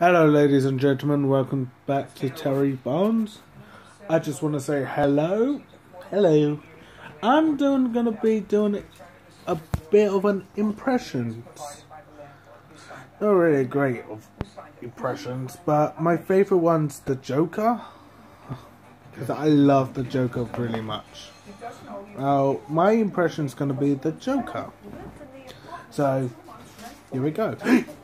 Hello, ladies and gentlemen. Welcome back to Terry Barnes. I just want to say hello, hello. I'm doing gonna be doing a bit of an impressions. Not really great of impressions, but my favorite one's the Joker because I love the Joker really much. Now, my impression's gonna be the Joker. So, here we go.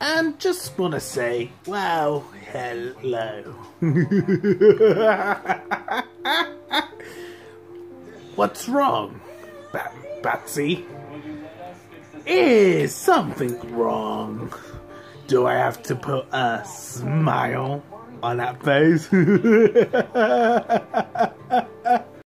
And just want to say, wow, hello. What's wrong, Bat- Batsy? Is something wrong? Do I have to put a smile on that face?